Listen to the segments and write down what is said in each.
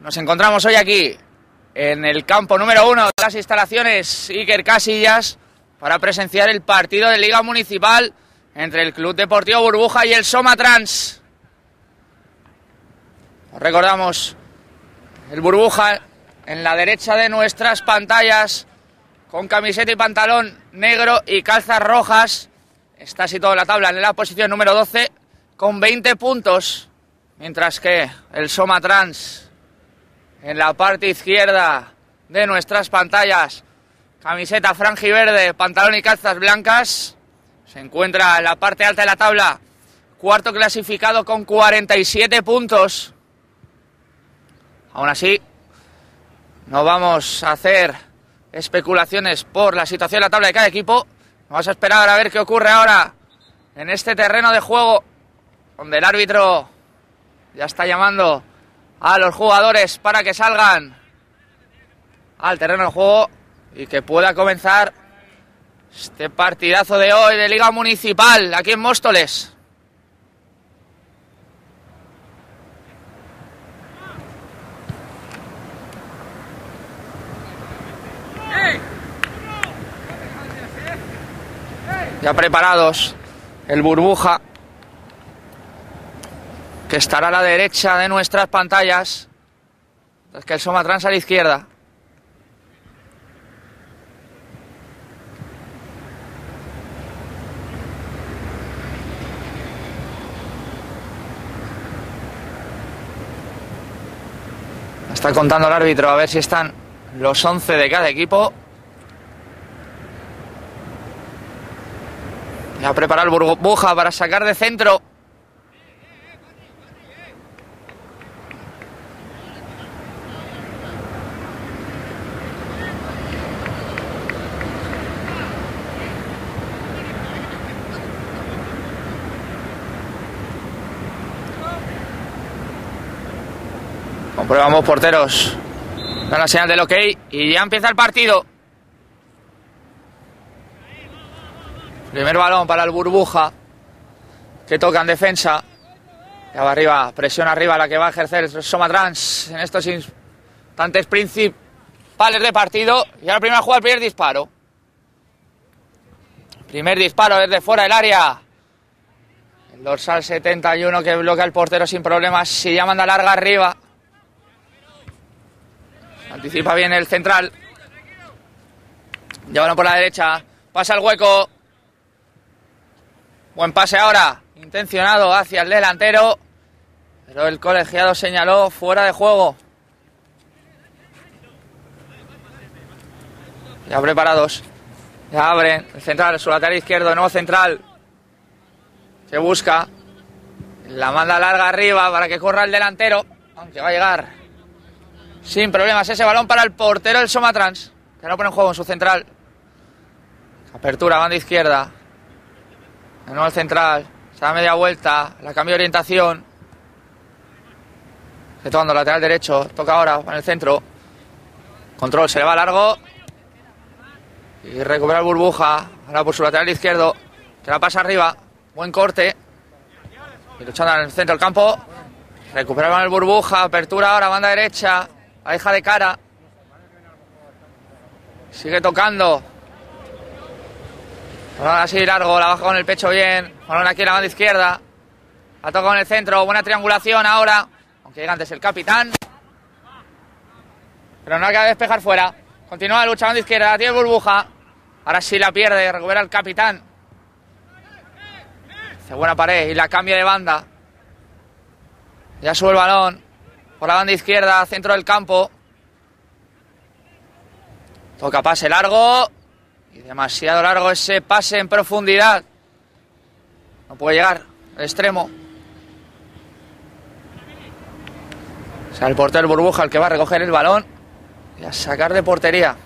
Nos encontramos hoy aquí en el campo número uno de las instalaciones Iker Casillas para presenciar el partido de Liga Municipal entre el Club Deportivo Burbuja y el Soma Trans. Recordamos el Burbuja en la derecha de nuestras pantallas con camiseta y pantalón negro y calzas rojas. Está situado en la tabla en la posición número 12 con 20 puntos, mientras que el Soma Trans en la parte izquierda de nuestras pantallas, camiseta verde, pantalón y calzas blancas, se encuentra en la parte alta de la tabla, cuarto clasificado con 47 puntos. Aún así, no vamos a hacer especulaciones por la situación de la tabla de cada equipo. Vamos a esperar a ver qué ocurre ahora en este terreno de juego donde el árbitro ya está llamando a los jugadores para que salgan al terreno de juego y que pueda comenzar este partidazo de hoy de Liga Municipal aquí en Móstoles. Ya preparados el burbuja estará a la derecha de nuestras pantallas. Es que el Soma Trans a la izquierda. Está contando el árbitro a ver si están los 11 de cada equipo. Ya prepara el burbuja para sacar de centro. Comprobamos porteros. Da la señal del ok y ya empieza el partido. Primer balón para el burbuja que toca en defensa. Ya va arriba, presión arriba la que va a ejercer Soma Trans en estos instantes principales de partido. Y ahora primero juega el primer disparo. Primer disparo desde fuera del área. El dorsal 71 que bloquea el portero sin problemas. Si ya manda larga arriba. Anticipa bien el central. Llevan por la derecha. Pasa el hueco. Buen pase ahora. Intencionado hacia el delantero. Pero el colegiado señaló fuera de juego. Ya preparados. Ya abren. El central, su lateral izquierdo, nuevo central. Se busca. La manda larga arriba para que corra el delantero. Aunque va a llegar sin problemas ese balón para el portero del Somatrans, que no pone en juego en su central. Apertura, banda izquierda. De nuevo el central. Se da media vuelta. La cambio de orientación. Se tomando lateral derecho. Toca ahora en el centro. Control, se le va largo. Y recupera el burbuja. Ahora por su lateral izquierdo. Que la pasa arriba. Buen corte. Y luchando en el centro del campo. Recupera el burbuja. Apertura ahora, banda derecha. La deja de cara. Sigue tocando. Ahora así largo, la baja con el pecho bien. Balón aquí en la banda izquierda. La toca en el centro. Buena triangulación ahora. Aunque llega antes el capitán. Pero no acaba de despejar fuera. Continúa la lucha izquierda. Tiene burbuja. Ahora sí la pierde. Recupera el capitán. Hace buena pared y la cambia de banda. Ya sube el balón por la banda izquierda, centro del campo. Toca pase largo. Y demasiado largo ese pase en profundidad. No puede llegar extremo. O sea, el portero burbuja el que va a recoger el balón y a sacar de portería.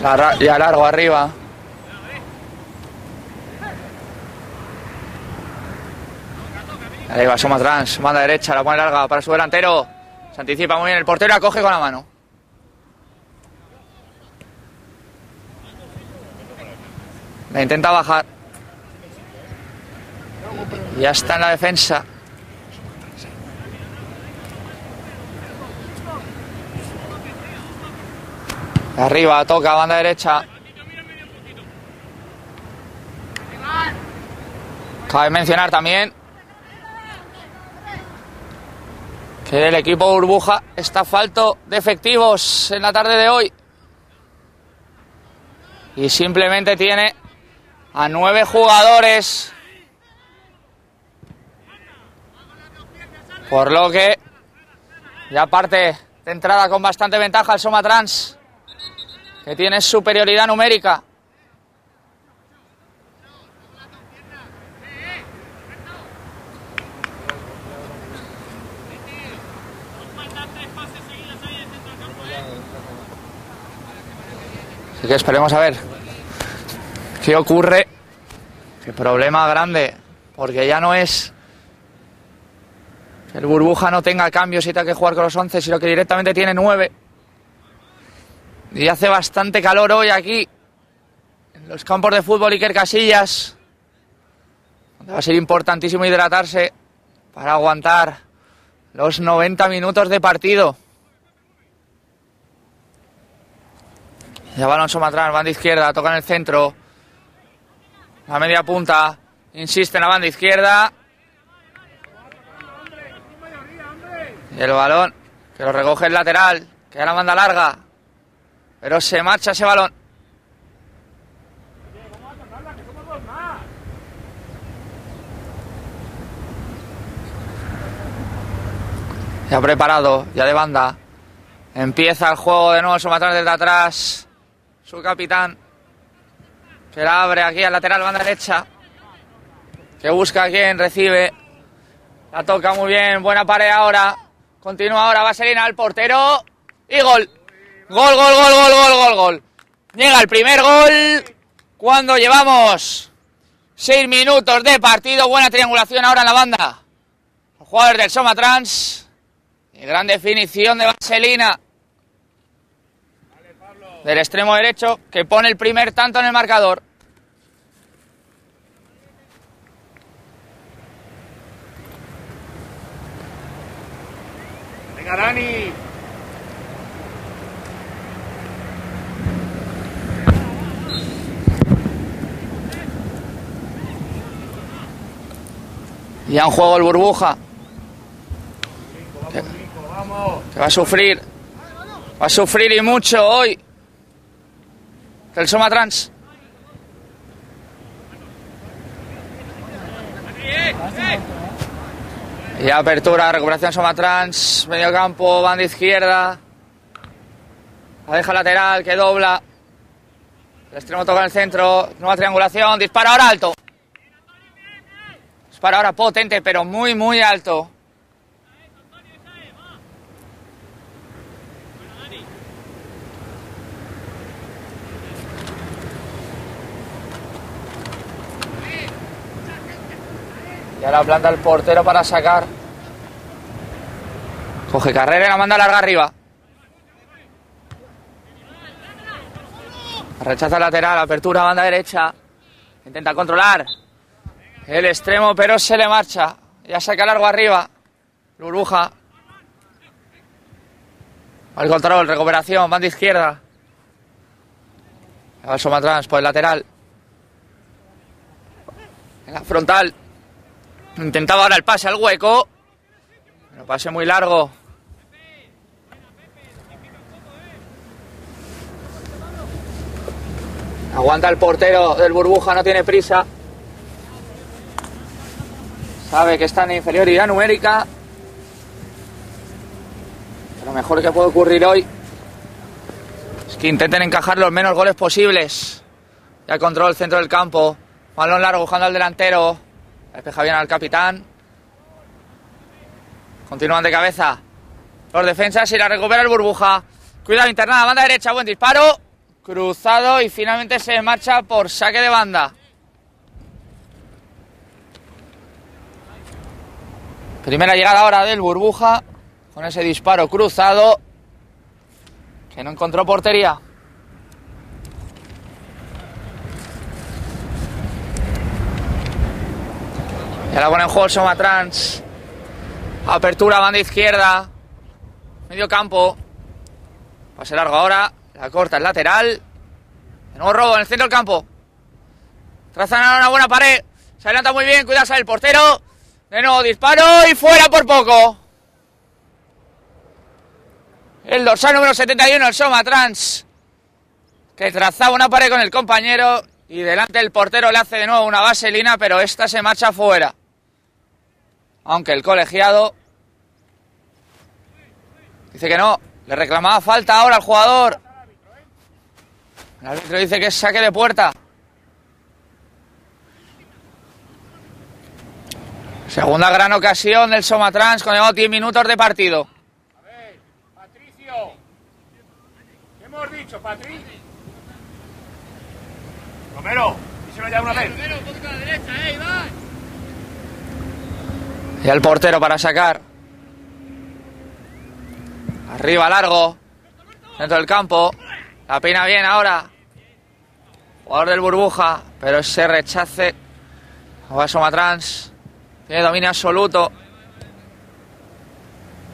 Ya largo arriba. Ahí va Soma Trans, manda derecha, la pone larga para su delantero. Se anticipa muy bien el portero, acoge con la mano. La intenta bajar. Ya está en la defensa. Arriba, toca, banda derecha. Cabe mencionar también que el equipo burbuja está falto de efectivos en la tarde de hoy. Y simplemente tiene a nueve jugadores. Por lo que ya parte de entrada con bastante ventaja el Soma Trans, que tiene superioridad numérica. Así que esperemos a ver qué ocurre. Qué problema grande, porque ya no es que el burbuja no tenga cambios y tenga que jugar con los 11, sino que directamente tiene 9. Y hace bastante calor hoy aquí, en los campos de fútbol Iker Casillas, donde va a ser importantísimo hidratarse para aguantar los 90 minutos de partido. Ya balón Somatrán, banda izquierda, toca en el centro. La media punta, insiste en la banda izquierda. Y el balón, que lo recoge el lateral, que la banda larga. Pero se marcha ese balón. Ya preparado, ya de banda. Empieza el juego de nuevo Somatrán desde atrás. Su capitán. Que la abre aquí al lateral, banda derecha. Que busca a quien recibe. La toca muy bien. Buena pared ahora. Continúa ahora Vaselina al portero. Y gol. Gol, gol, gol, gol, gol, gol, gol. Llega el primer gol. Cuando llevamos seis minutos de partido. Buena triangulación ahora en la banda. Los jugadores del Soma Trans. Y gran definición de Vaselina. Del extremo derecho que pone el primer tanto en el marcador. Venga, Dani. Ya en juego el burbuja. Que va a sufrir. Va a sufrir y mucho hoy. El Soma Trans. Y apertura, recuperación Soma Trans, medio campo, banda izquierda. La deja lateral, que dobla. El extremo toca en el centro, nueva triangulación, dispara ahora alto. Dispara ahora potente, pero muy, muy alto. Y ahora planta el portero para sacar. Coge carrera y la manda larga arriba. Rechaza lateral, apertura, banda derecha. Intenta controlar el extremo, pero se le marcha. Ya saca largo arriba. Burbuja. Al control, recuperación, banda izquierda. El Somatrans por el lateral. En la frontal. Intentaba ahora el pase al hueco. Pero pase muy largo. Aguanta el portero del burbuja, no tiene prisa. Sabe que está en inferioridad numérica. Lo mejor que puede ocurrir hoy es que intenten encajar los menos goles posibles. Ya control el centro del campo. Balón largo buscando al delantero. Despeja bien al capitán. Continúan de cabeza. Los defensas y la recupera el burbuja. Cuidado, internada, banda derecha, buen disparo. Cruzado y finalmente se marcha por saque de banda. Primera llegada ahora del burbuja. con ese disparo cruzado que no encontró portería. Y ahora pone en juego. Apertura, banda izquierda. Medio campo. Pase largo ahora. La corta, el lateral. De nuevo robo en el centro del campo. Trazan ahora una buena pared. Se adelanta muy bien. Cuidado el portero. De nuevo disparo y fuera por poco. El dorsal número 71, el Soma Trans, que trazaba una pared con el compañero y delante el portero le hace de nuevo una vaselina, pero esta se marcha fuera. Aunque el colegiado dice que no, le reclamaba falta ahora al jugador. El árbitro dice que saque de puerta. Segunda gran ocasión del Somatrans con 10 minutos de partido. hemos dicho, Patri? Romero, díselo ya una vez. Romero, un poquito a la derecha, eh, Iván. Y el portero para sacar. Arriba largo. Dentro del campo. La peina bien ahora. Jugador del burbuja. Pero ese rechace. Ahora Somatrans. Tiene dominio absoluto.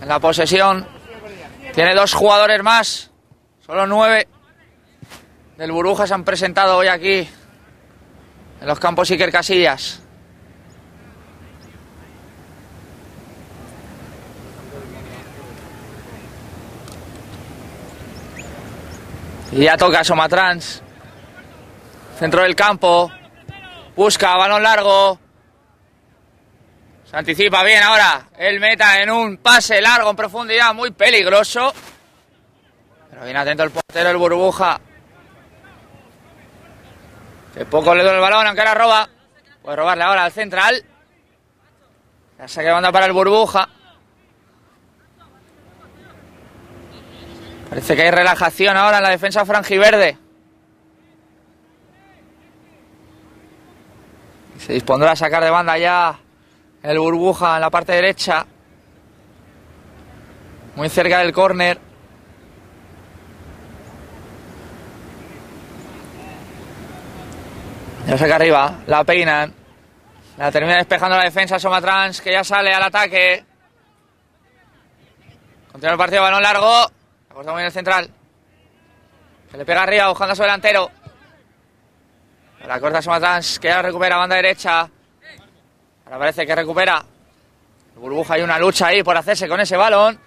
En la posesión. Tiene dos jugadores más. Solo nueve del burbuja se han presentado hoy aquí. En los campos Iker Casillas. Y ya toca Somatrans. Centro del campo. Busca balón largo. Se anticipa bien ahora. El meta en un pase largo en profundidad muy peligroso. Pero bien atento el portero, el burbuja. Que poco le duele el balón, aunque la roba. Puede robarle ahora al central. Ya saque de banda para el burbuja. Parece que hay relajación ahora en la defensa franjiverde. Se dispondrá a sacar de banda ya el burbuja en la parte derecha. Muy cerca del córner. Ya saca arriba, la peinan. La termina despejando la defensa Somatrans, que ya sale al ataque. Continúa el partido, balón largo. La corta muy bien el central. Se le pega arriba buscando a su delantero. La corta Somatrans, que ya recupera banda derecha. Ahora parece que recupera. El burbuja hay una lucha ahí por hacerse con ese balón.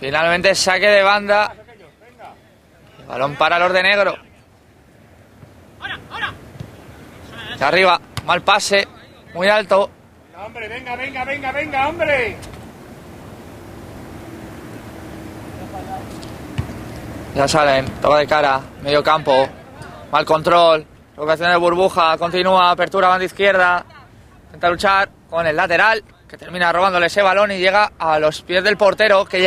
Finalmente saque de banda. El balón para los de negro. De arriba, mal pase, muy alto. Hombre, venga, venga, venga, venga, hombre. Ya salen, toca de cara, medio campo, mal control, locación de burbuja, continúa, apertura, banda izquierda, intenta luchar con el lateral, que termina robándole ese balón y llega a los pies del portero, que ya